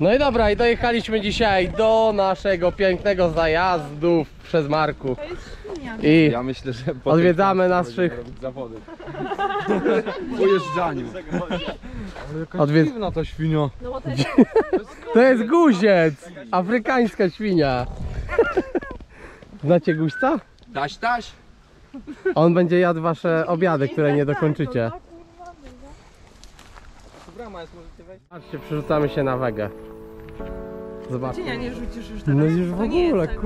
No i dobra, i dojechaliśmy dzisiaj do naszego pięknego zajazdu przez Marku. To jest świnia. I Ja myślę, że po Odwiedzamy tym naszych- będziemy robić zawody. Po jeżdżaniu. Odwiedz- Dziwna ta świnia. No bo to jest to jest guziec! Afrykańska świnia. Znacie guźca? Taś, taś. On będzie jadł wasze obiady, które nie dokończycie. Brama jest. Patrzcie, przerzucamy się na wegę. Zobaczcie. Cienia nie rzucisz już teraz. No już w ogóle, jest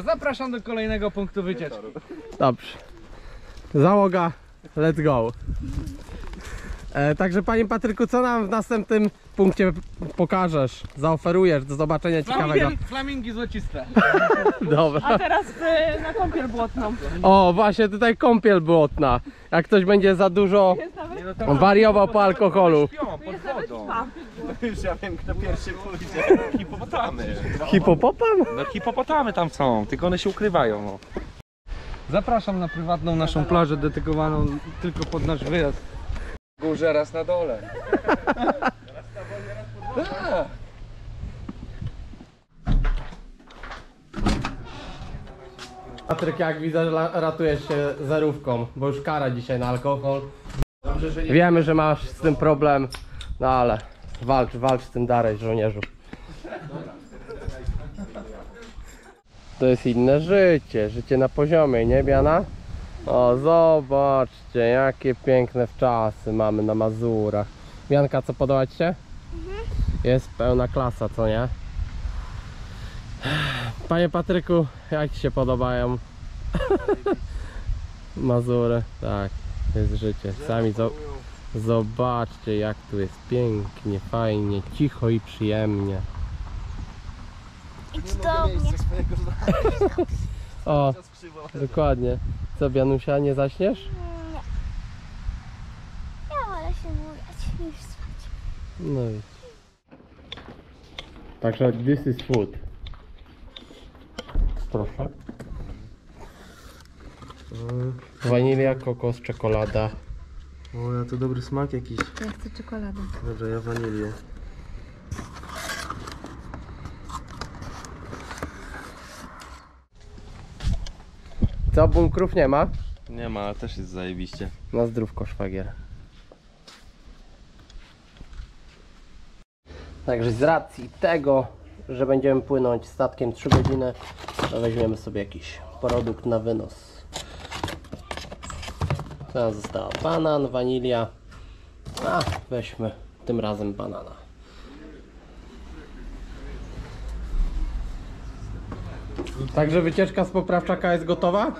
Dobra, zapraszam do kolejnego punktu wycieczki. Dobrze. Załoga, let's go. E, także panie Patryku, co nam w następnym punkcie pokażesz, zaoferujesz do zobaczenia ciekawego? Flamingi, flamingi złociste. Dobra. A teraz y, na kąpiel błotną. O, właśnie tutaj kąpiel błotna. Jak ktoś będzie za dużo wariował po alkoholu. śpią pod jest nawet wodą. Już ja wiem, kto pierwszy pójdzie. Hipopotamy. Hipopopam? No hipopotamy tam są, tylko one się ukrywają. No. Zapraszam na prywatną naszą plażę dedykowaną tylko pod nasz wyjazd. Górze raz na dole. Patryk, jak widzę, ratujesz się zerówką, bo już kara dzisiaj na alkohol. Wiemy, że masz z tym problem, no ale walcz, walcz z tym dalej, żołnierzu. To jest inne życie, życie na poziomie, nie Biana? O, zobaczcie, jakie piękne wczasy mamy na Mazurach. Bianka, co podoba Ci się? Jest pełna klasa, co nie? Panie Patryku, jak Ci się podobają? Mazury, tak, to jest życie. Sami zo- zobaczcie, jak tu jest pięknie, fajnie, cicho i przyjemnie. Idź do mnie. O, dokładnie. Co, Bianusia, nie zaśniesz? Nie. Ja wolę się mówić niż spać. No i. Także this is food. Proszę. Wanilia, kokos, czekolada. O, ja to dobry smak jakiś. Ja chcę czekoladę. Dobrze, ja wanilię. Co, bunkrów nie ma? Nie ma, ale też jest zajebiście. Na zdrówko, szwagier. Także z racji tego, że będziemy płynąć statkiem 3 godziny, to weźmiemy sobie jakiś produkt na wynos. Tam została banan, wanilia. A, weźmy tym razem banana. Także wycieczka z poprawczaka jest gotowa?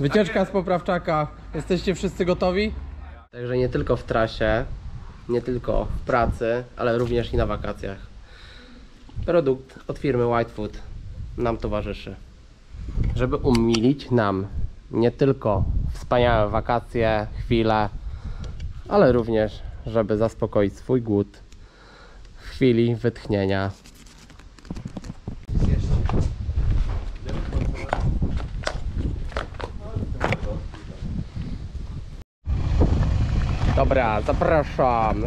Wycieczka z poprawczaka. Jesteście wszyscy gotowi? Także nie tylko w trasie, nie tylko w pracy, ale również i na wakacjach. Produkt od firmy Whitefood nam towarzyszy. Żeby umilić nam nie tylko wspaniałe wakacje, chwile, ale również, żeby zaspokoić swój głód w chwili wytchnienia. Dobra, zapraszam.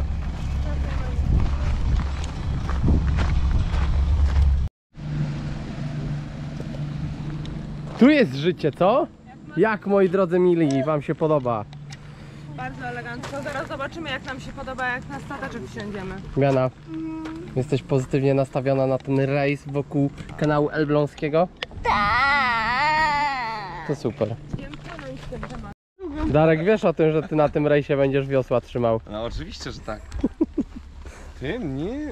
Tu jest życie, co? Jak moi drodzy mili, wam się podoba? Bardzo elegancko. Zaraz zobaczymy jak nam się podoba, jak na stateczek wsiądziemy. Miana, jesteś pozytywnie nastawiona na ten rejs wokół kanału Elbląskiego? Tak. To super. Darek, wiesz o tym, że ty na tym rejsie będziesz wiosła trzymał? No oczywiście, że tak. Ty? Nie.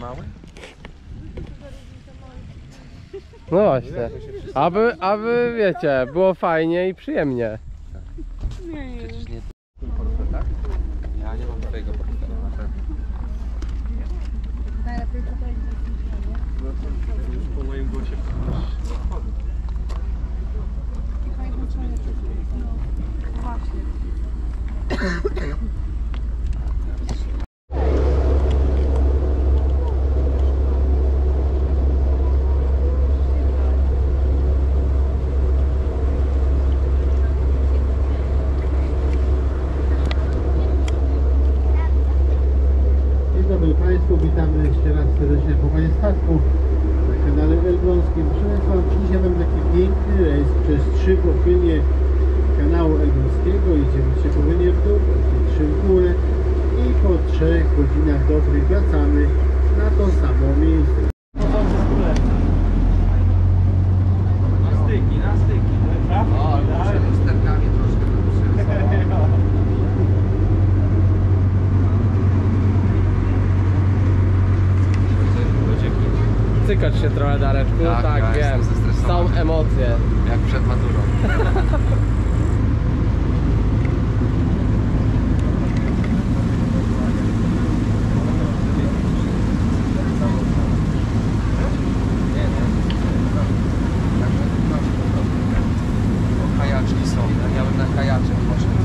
Mały? No właśnie. Aby, aby wiecie, było fajnie i przyjemnie. Przecież nie twój portfel, tak? Ja nie mam twojego portfela, na pewno. Już po moim głosie Dzień dobry Państwu, witamy jeszcze raz serdecznie po Panie Statku na kanale Elbląskim. Proszę Państwa, dzisiaj mamy taki piękny rejs przez trzy pochylie kanału Elbląskiego. Idziemy trzy pochylie w dół, trzy w górę i po trzech godzinach dobrych wracamy na to samo miejsce. Na styki, na styki. O, muszę lusterkami troszkę Cykać się trochę, Dareczku. Tak, Tak, ja wiem. jestem zestresowany. Są emocje. Jak przed maturą. O, Kajaczki są, ja bym na kajaczek poszedł.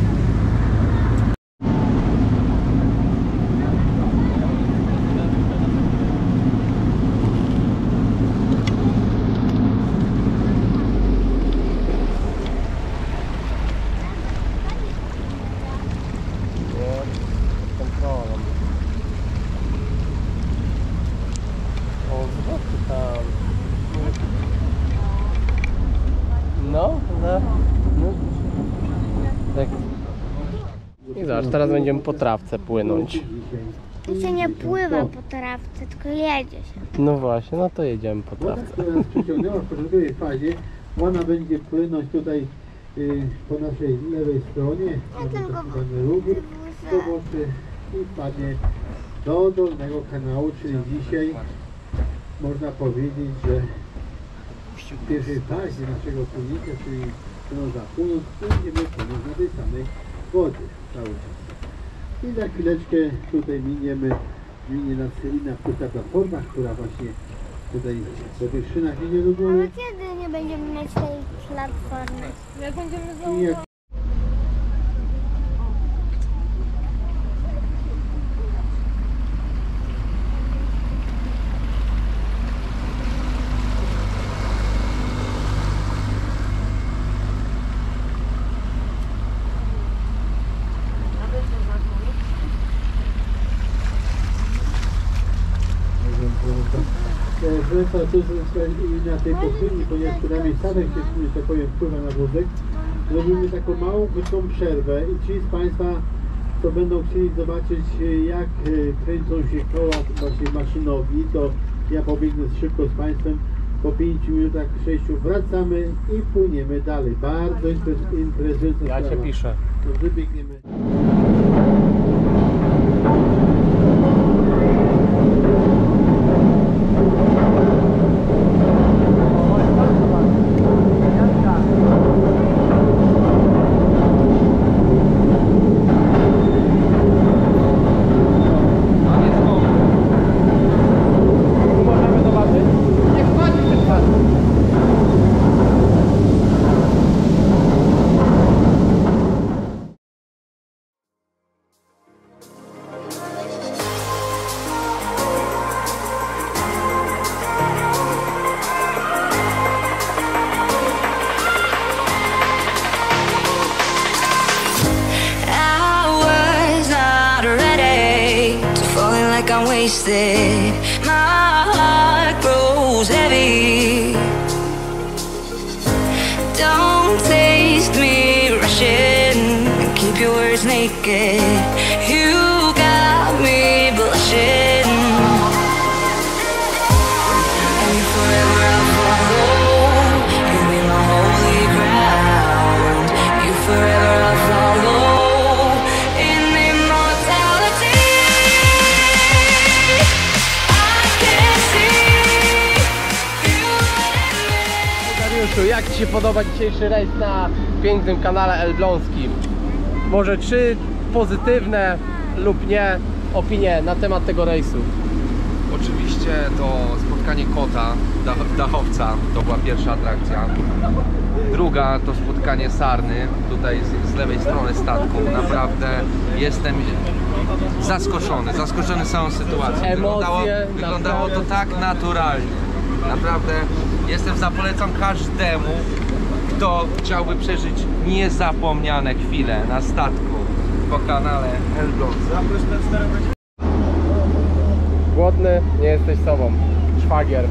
kontrolą. O, zobaczcie tam. No, no. no. Tak. I zobacz, teraz będziemy po trawce płynąć. Tu się nie pływa po trawce, tylko jedzie się. No właśnie, no to jedziemy po Woda, trawce. która nas przyciągnęła w początkowej fazie, ona będzie płynąć tutaj y, po naszej lewej stronie. Mamy tylko zwany rubr do boczy i wpadnie do dolnego kanału, czyli dzisiaj można powiedzieć, że w pierwszej fazie naszego płynięcia, czyli północ za północ, będziemy płynąć na tej samej wodzie cały czas. I za chwileczkę tutaj miniemy, minie nas inna pusta platforma, która właśnie tutaj po tych szynach idzie do Ale góry. kiedy nie będziemy mieć tej platformy? Jak będziemy znowu... jest na tej pochylni, ponieważ przynajmniej stawek się, że tak powiem, wpływa na wózek, robimy taką małą, krótką przerwę i ci z Państwa, co będą chcieli zobaczyć, jak e, kręcą się koła właśnie maszynowi, to ja pobiegnę szybko z Państwem, po 5 minutach, 6 wracamy i płyniemy dalej. Bardzo imprezująca Ja cię piszę. To wybiegniemy. Don't taste me rushing keep your words naked. You Ci się podoba dzisiejszy rejs na pięknym kanale Elbląskim? Może trzy pozytywne lub nie opinie na temat tego rejsu? Oczywiście to spotkanie kota, dach- dachowca, to była pierwsza atrakcja. Druga to spotkanie sarny, tutaj z, z lewej strony statku. Naprawdę jestem zaskoczony, zaskoczony całą sytuacją. Wyglądało, Emocje, wyglądało to tak naturalnie. Naprawdę jestem za polecam każdemu, kto chciałby przeżyć niezapomniane chwile na statku po kanale Elbląg. Głodny, nie jesteś sobą. Szwagier.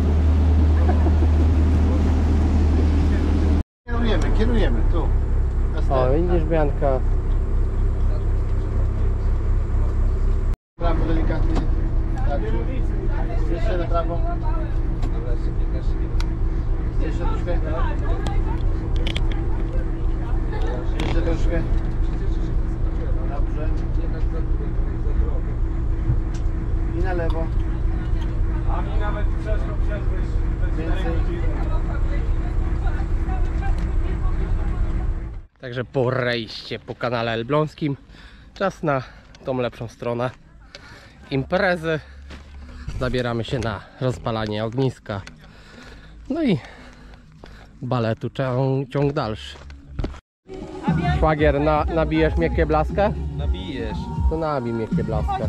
Kierujemy, kierujemy, tu. O, widzisz Bianka. Prawo delikatnie. Tak. Jeszcze na prawo. Jeszcze troszkę. Jeszcze troszkę. Dobrze. I na lewo. A mi nawet przeszło przez Więcej. Także po rejście po kanale Elbląskim czas na tą lepszą stronę imprezy. Zabieramy się na rozpalanie ogniska. No i baletu ciąg, ciąg dalszy. Szwagier, na, nabijesz mnie kieblaskę? Nabijesz. To nabij mnie kieblaskę.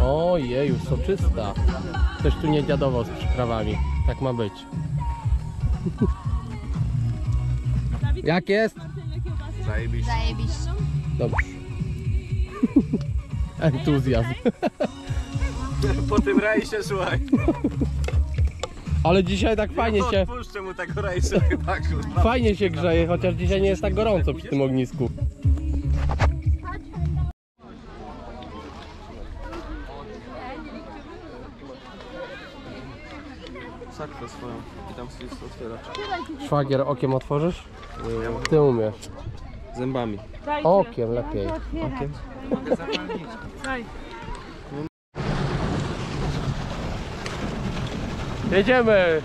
Ojeju, soczysta. Ktoś tu nie dziadował z przyprawami. Tak ma być. Jak jest? Zajebiście. Dobrze. Entuzjazm. Po tym rejsie, słuchaj. Ale dzisiaj tak fajnie się... Odpuszczę mu chyba. Fajnie się grzeje, chociaż dzisiaj nie jest tak gorąco przy tym ognisku. Sakwę swoją i tam sobie otwieracz. Szwagier, okiem otworzysz? Ty umiesz. Zębami. Okiem lepiej. Okiem. Mogę. Jedziemy!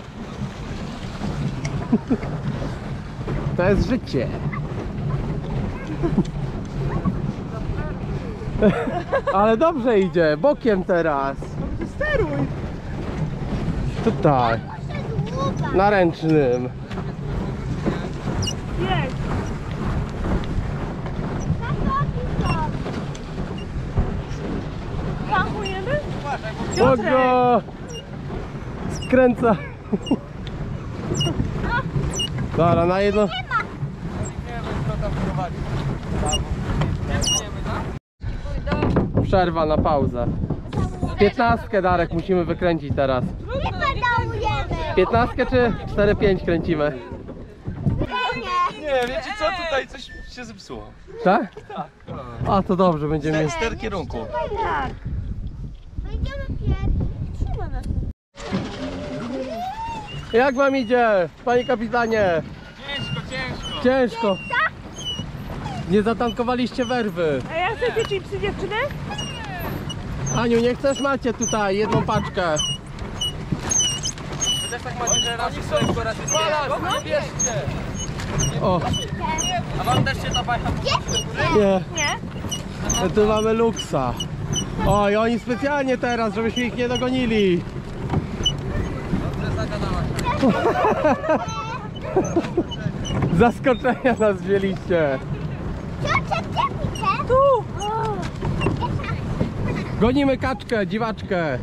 To jest życie. Ale dobrze idzie, bokiem teraz. Steruj. Tutaj, na ręcznym. Jedź. Tankujemy? Bogo! Skręca. Dobra, na jedno. Przerwa na pauzę. Piętnastkę Darek musimy wykręcić teraz. Nie pedałujemy. Piętnastkę czy 4-5 kręcimy? Nie. Nie, wiecie co? Tutaj coś się zepsuło. Tak? A to dobrze, będziemy mieć. Ster kierunku. Tak. Będziemy pierwsi. Trzymaj nas. Jak wam idzie, panie kapitanie? Ciężko, ciężko. Ciężko. Nie zatankowaliście werwy. A ja chcecie chipsy dziewczyny? Aniu, nie chcesz? Macie tutaj jedną paczkę. Oni są po raz Balans, nie bierzcie. O, A wam też się ta bajka nie. Nie. My tu mamy luksa. O, i oni specjalnie teraz, żebyśmy ich nie dogonili. Zaskoczenia nas wzięliście. Tu. Gonimy kaczkę, dziwaczkę.